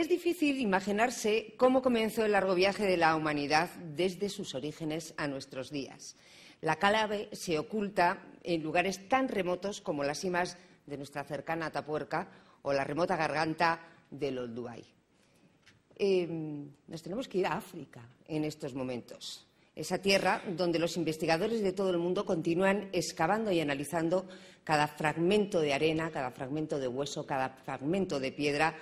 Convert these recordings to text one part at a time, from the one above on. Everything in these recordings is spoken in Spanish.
es difícil imaginarse cómo comenzó el largo viaje de la humanidad desde sus orígenes a nuestros días. La clave se oculta en lugares tan remotos como las cimas de nuestra cercana Atapuerca o la remota garganta del Olduvai. Em, nos tenemos que ir a África en estos momentos. Esa tierra donde los investigadores de todo el mundo continúan excavando y analizando cada fragmento de arena, cada fragmento de hueso, cada fragmento de piedra,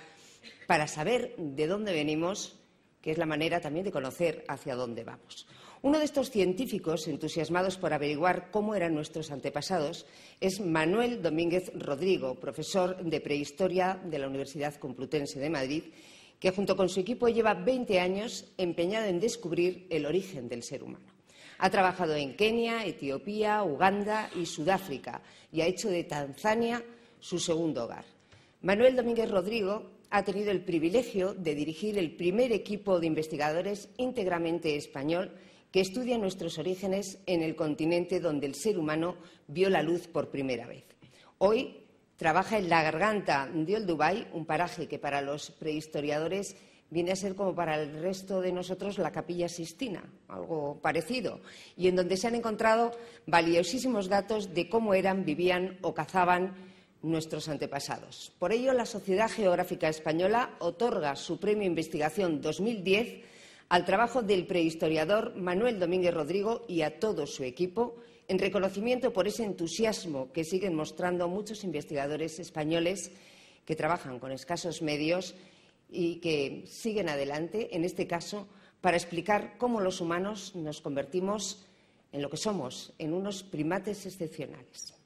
para saber de dónde venimos, que es la manera también de conocer hacia dónde vamos. Uno de estos científicos entusiasmados por averiguar cómo eran nuestros antepasados es Manuel Domínguez Rodrigo, profesor de prehistoria de la Universidad Complutense de Madrid, que junto con su equipo lleva 20 años empeñado en descubrir el origen del ser humano. Ha trabajado en Kenia, Etiopía, Uganda y Sudáfrica y ha hecho de Tanzania su segundo hogar. Manuel Domínguez Rodrigo ha tenido el privilegio de dirigir el primer equipo de investigadores íntegramente español que estudia nuestros orígenes en el continente donde el ser humano vio la luz por primera vez. Hoy trabaja en la garganta de Olduvai, un paraje que para los prehistoriadores viene a ser como para el resto de nosotros la capilla Sistina, algo parecido, y en donde se han encontrado valiosísimos datos de cómo eran, vivían o cazaban nuestros antepasados. Por ello, la Sociedad Geográfica Española otorga su Premio Investigación 2010 al trabajo del prehistoriador Manuel Domínguez Rodrigo y a todo su equipo en reconocimiento por ese entusiasmo que siguen mostrando muchos investigadores españoles que trabajan con escasos medios y que siguen adelante, en este caso, para explicar cómo los humanos nos convertimos en lo que somos, en unos primates excepcionales.